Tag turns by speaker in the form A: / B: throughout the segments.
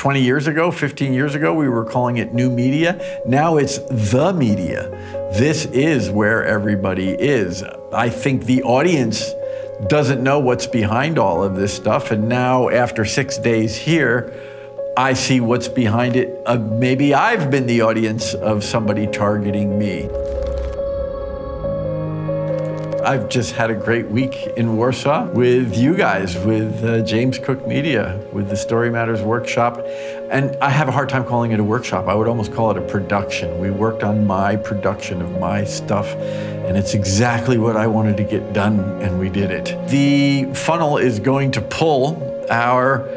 A: 20 years ago, 15 years ago, we were calling it new media. Now it's the media. This is where everybody is. I think the audience doesn't know what's behind all of this stuff. And now, after six days here, I see what's behind it. Uh, maybe I've been the audience of somebody targeting me. I've just had a great week in Warsaw with you guys, with uh, James Cook Media, with the Story Matters workshop. And I have a hard time calling it a workshop. I would almost call it a production. We worked on my production of my stuff, and it's exactly what I wanted to get done, and we did it. The funnel is going to pull our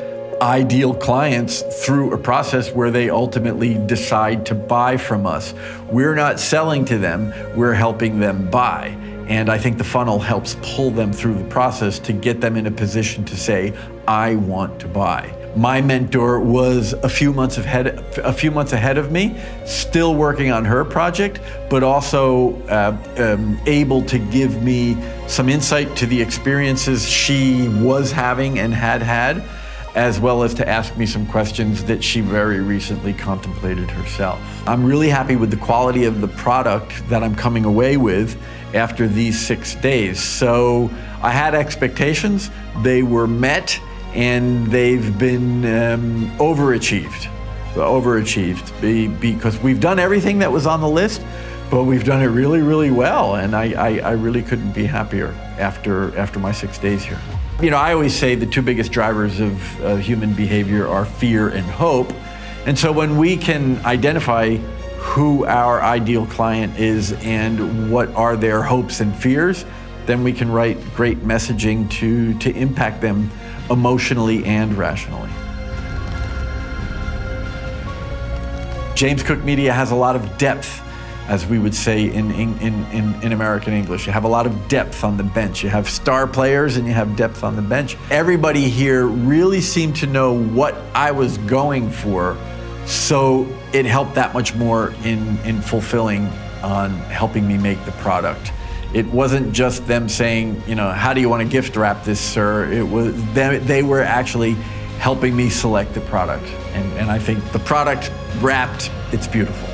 A: ideal clients through a process where they ultimately decide to buy from us. We're not selling to them, we're helping them buy. And I think the funnel helps pull them through the process to get them in a position to say, I want to buy. My mentor was a few months ahead, a few months ahead of me, still working on her project, but also uh, um, able to give me some insight to the experiences she was having and had had, as well as to ask me some questions that she very recently contemplated herself. I'm really happy with the quality of the product that I'm coming away with after these six days. So I had expectations, they were met, and they've been um, overachieved. Overachieved because we've done everything that was on the list, but we've done it really, really well. And I, I, I really couldn't be happier after, after my six days here. You know, I always say the two biggest drivers of uh, human behavior are fear and hope. And so when we can identify who our ideal client is and what are their hopes and fears, then we can write great messaging to, to impact them emotionally and rationally. James Cook Media has a lot of depth, as we would say in, in, in, in, American English. You have a lot of depth on the bench. You have star players and you have depth on the bench. Everybody here really seemed to know what I was going for so it helped that much more in, in fulfilling on helping me make the product. It wasn't just them saying, you know, how do you want to gift wrap this, sir? It was them, they were actually helping me select the product. And, and I think the product wrapped, it's beautiful.